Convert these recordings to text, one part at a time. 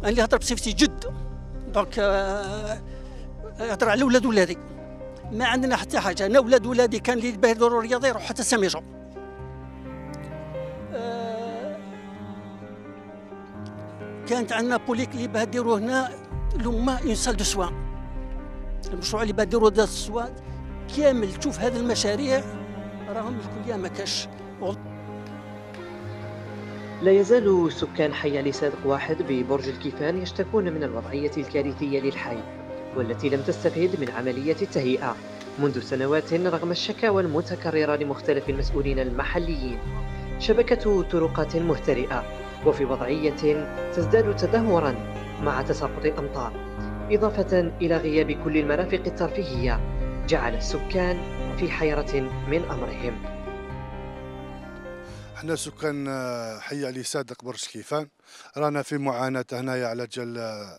أنا اللي هضر بصفتي جد. donc آه، هضر على ولاد ولادي. ما عندنا حتى حاجة. أنا ولاد ولادي كان اللي يباه يدوروا رياضه يروح حتى ساميجو آه، كانت عندنا بوليك اللي باه ديروا هنا لما une salle de soins المشروع اللي باه ديروا دار السوا كامل. تشوف هذه المشاريع راهم الكلية ما كاش. لا يزال سكان حي علي صادق واحد ببرج الكيفان يشتكون من الوضعية الكارثية للحي والتي لم تستفيد من عملية التهيئة. منذ سنوات رغم الشكاوى المتكررة لمختلف المسؤولين المحليين شبكة طرقات مهترئة وفي وضعية تزداد تدهورا مع تساقط الأمطار إضافة إلى غياب كل المرافق الترفيهية جعل السكان في حيرة من أمرهم. إحنا سكان آه، حي علي صادق برج كيفان. رانا في معاناة هنايا على جال آه،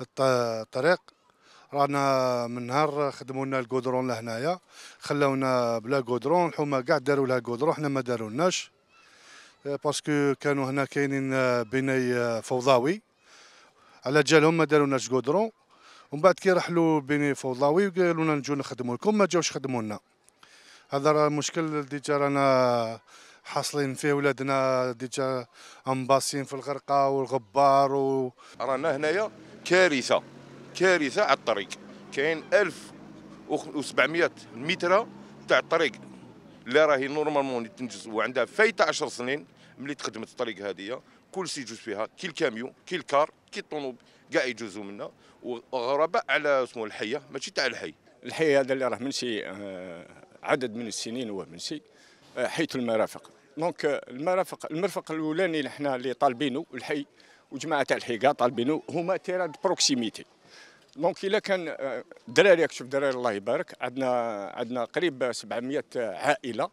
الط- الطريق. رانا من نهار خدموا لنا الكودرون لهنايا. خلونا بلا كودرون الحومه كاع داروا لها كودرون حنا ما دارولناش آه، parce que كانوا هنا كاينين بناي فوضوي على جالهم ما دارولناش كودرون ومن بعد كي رحلوا بناي فوضوي قالوا لنا نجوا نخدموا لكم ما جاوش خدموا لنا هذا راه المشكل déjà رانا حاصلين فيه ولادنا déjà امباسين في الغرقة والغبار و... رانا هنايا كارثة كارثة على الطريق. كاين 1700 متر تاع الطريق. اللي راهي normalement تنجز وعندها فايتة 10 سنين ملي تخدمت الطريق هذه كل شيء يجوز فيها كي الكاميو كي ال car كي الطونوب كاع يجوزوا منا وغرباء على اسمه الحية ماشي تاع الحي. الحي هذا اللي راه منسي آه، عدد من السنين هو منسي آه، حيث المرافق. donc آه، المرافق المرفق الأولاني اللي حنا اللي طالبينه الحي وجماعة تاع الحي طالبينه هما terrain proximité. donc إلا كان آه، الدراري راك تشوف دراري الله يبارك عندنا عندنا قريب 700 عائلة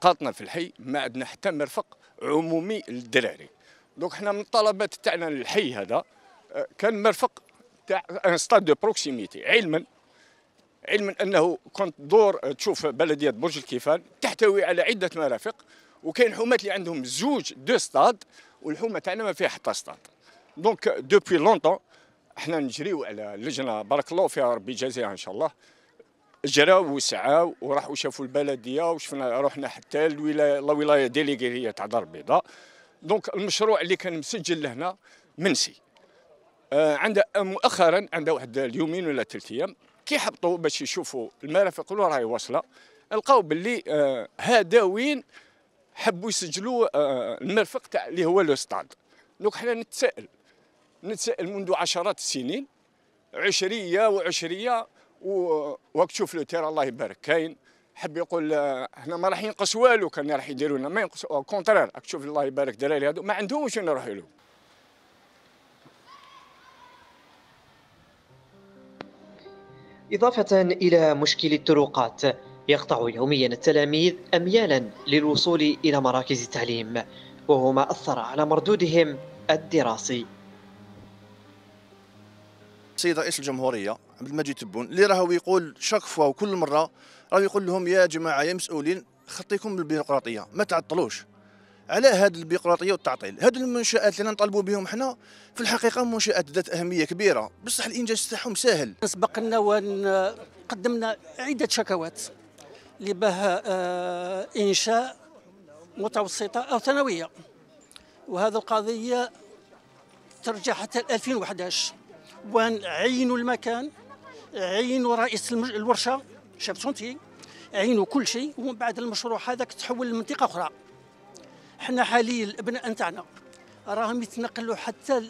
قاطنة في الحي ما عندنا حتى مرفق عمومي للدراري. donc حنا من الطلبات تاعنا للحي هذا آه، كان مرفق تاع un stade de proximité. علما علما أنه كنت دور تشوف بلدية برج الكيفان تحتوي على عدة مرافق وكاين حومات اللي عندهم زوج de stades والحومة تاعنا ما فيها حتى stade. donc depuis longtemps إحنا نجريو على اللجنه بارك الله فيها ربي يجازيها إن شاء الله. جراو وسعاو وراحوا شافوا البلدية وشفنا رحنا حتى الولايه لا ولاية déléguée هي تاع دار البيضاء. donc المشروع اللي كان مسجل لهنا منسي. آه عنده مؤخرا عنده واحد اليومين ولا ثلاث أيام كي حبطوا باش يشوفوا المرافق اللي راهي واصلة. لقاو باللي آه هذا وين حبوا يسجلوا آه المرفق تاع اللي هو le stade. donc حنا نتسائل نتسائل منذ عشرات السنين عشرية وعشرية وراك تشوف le terrain الله يبارك. كاين حب يقول آه، إحنا ما راح ينقص والو كان راح يديروا لنا. ما ينقص contraire راك تشوف الله يبارك دراري هذو ما عندهمش وين يروحوا له إضافة إلى مشكل الطرقات. يقطع يوميا التلاميذ أميالا للوصول إلى مراكز التعليم وهو ما أثر على مردودهم الدراسي. السيد رئيس الجمهورية عبد المجيد تبون اللي راهو يقول شاك فوا وكل مرة. راهو يقول لهم يا جماعة يا مسؤولين خطيكم بالبيروقراطية. ما تعطلوش. على هذه البيروقراطية والتعطيل هذه المنشآت اللي نطالبوا بهم حنا؟ في الحقيقة منشآت ذات أهمية كبيرة. بصح الإنجاز تاعهم سهل سبق لنا وقدمنا عدة شكوات لبها آه، إنشاء متوسطة أو ثانوية وهذه القضية ترجع حتى 2011 وعينوا المكان عينوا رئيس الورشة شاف شونتي عينوا كل شيء. ومن بعد المشروع هذاك تحول لمنطقة أخرى. حنا حاليا الأبناء نتاعنا راهم يتنقلوا حتى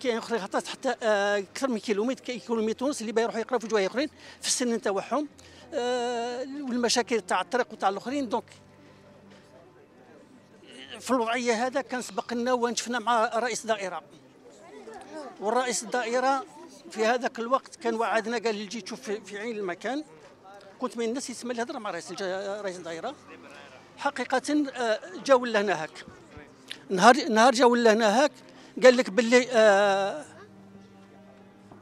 كاين اخرين حتى آه، أكثر من كيلومتر كي كيلومتر ونص اللي يروحوا يقراو في جوايه أخرين. في السن تاعهم والمشاكل تاع الطريق وتاع الآخرين. donc في الوضعية هذا كان سبق لنا ونشفنا مع رئيس دائرة. والرئيس الدائره في هذاك الوقت كان وعدنا قال لي جي تشوف في- عين المكان. كنت من الناس يسمى الهضرة مع رئيس رئيس الدائره حقيقة آه، جا ولا هنا هاك. نهار نهار جا ولا هنا هاك قال لك باللي آه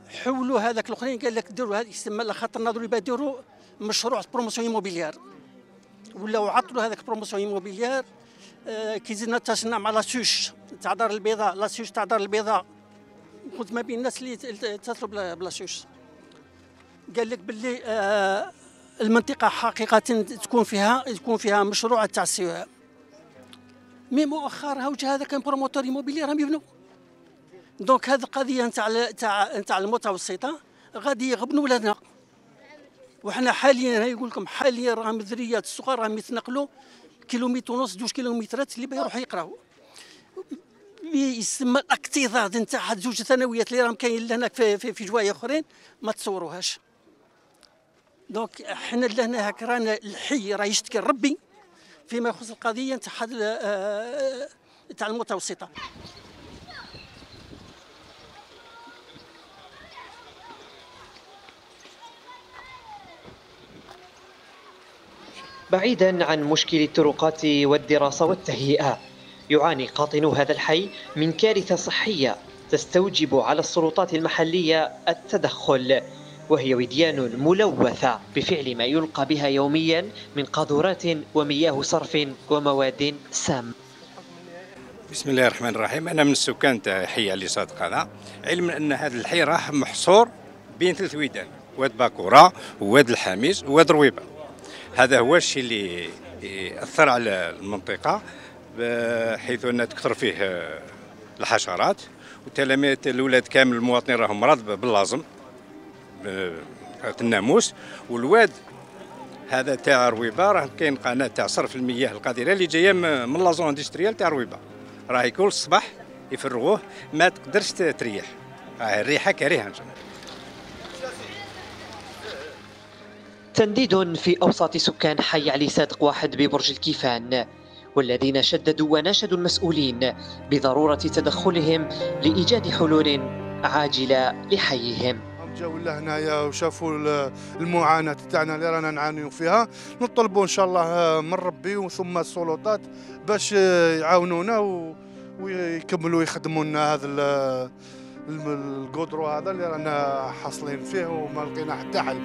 حولوا هذاك الأخرين. قال لك ديروا هذا يسمى لا خاطر ناظروا يبقى ديروا مشروع بروموسيون ايموبيليار ولاو عطلوا هذاك بروموسيون ايموبيليار آه، كيزيدنا تصنع مع لاسوش تاع دار البيضاء لاسوش تاع دار البيضاء. كنت ما بين الناس اللي تطلب بلاسوش قال لك باللي آه، المنطقة حقيقة تكون فيها تكون فيها مشروع تاع السياحة mais مؤخرا وجه هذا كان promoteur immobilier راهم يبنوا. donc هذه القضية نتاع نتاع نتاع المتوسطه غادي يغبنوا ولادنا. وحنا حاليا يقول لكم حاليا راهم الذريات الصغار راهم يتنقلوا كيلومتر ونص جوج كيلومترات اللي يروحوا يقراوا يسمى الاكتظاظ نتاع زوج ثانويات اللي راهم كاين لهنا في, في, في جوايه أخرين ما تصوروهاش. دونك حنا لهنا هكا رانا الحي راه يشتكي ربي فيما يخص القضية نتاع آه، تاع المتوسطه بعيدا عن مشكل الطرقات والدراسة والتهيئة يعاني قاطنو هذا الحي من كارثة صحية تستوجب على السلطات المحلية التدخل وهي وديان ملوثة بفعل ما يلقى بها يوميا من قاذورات ومياه صرف ومواد سام. بسم الله الرحمن الرحيم. أنا من تاع حي علي صادق هذا. علما أن هذا الحي راه محصور بين ثلاث ويدان واد باكوره وواد الحميس وواد رويبة. هذا هو الشيء اللي يأثر على المنطقة حيث أن تكثر فيه الحشرات. والتلاميذ الاولاد كامل المواطنين راهم مرض باللازم الناموس. والواد هذا تاع رويبة راه كاين قناة تاع صرف المياه القذره اللي جاية من لازون اندستريال تاع رويبة. راه كل الصباح يفرغوه ما تقدرش تريح. الريحة كريهة. تنديد في أوساط سكان حي علي صادق واحد ببرج الكيفان والذين شددوا وناشدوا المسؤولين بضرورة تدخلهم لإيجاد حلول عاجلة لحيهم. جاوا لهنايا وشافوا المعاناة تاعنا اللي رانا نعانيو فيها. نطلبوا إن شاء الله من ربي ثم السلطات باش يعاونونا ويكملوا يخدموا لنا هذا القدرو هذا اللي رانا حاصلين فيه وما لقينا حتى حل.